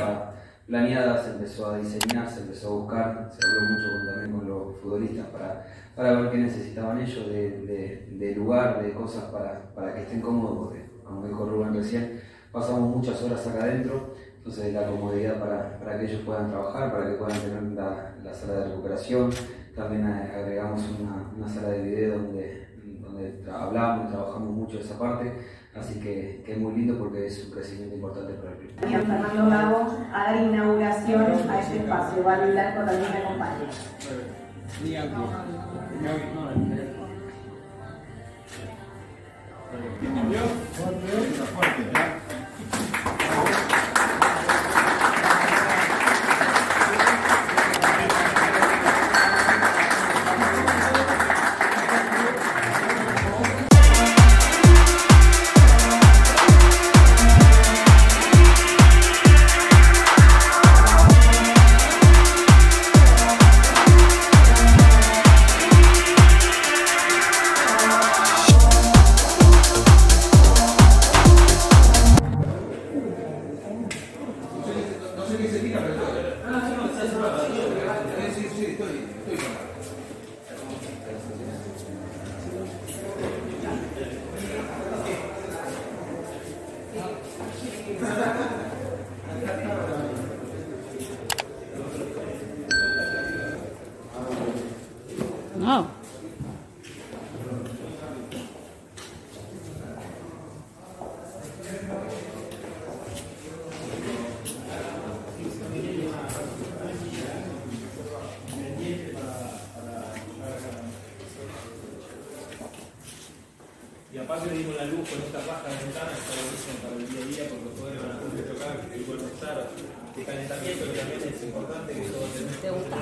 cantidad, se empezó a diseñar, se empezó a buscar, se habló mucho también con los futbolistas para, para ver qué necesitaban ellos de, de, lugar, de cosas para, para, que estén cómodos, porque como dijo Rubén recién, pasamos muchas horas acá adentro, entonces la comodidad para, para, que ellos puedan trabajar, para que puedan tener la, la sala de recuperación, también agregamos una, una sala de video donde, donde hablamos y trabajamos mucho esa parte Así que, que, es muy lindo porque es un crecimiento importante para el club. Bien, Fernando Gago a dar inauguración a este espacio. Vale Blanco también me acompaña. No. Aparte le dimos la luz con esta baja de ventana, que buenísimo para el día a día, porque los jugadores van a poder tocar, a estar, que calentamiento también es importante que todos ¿Te gusta?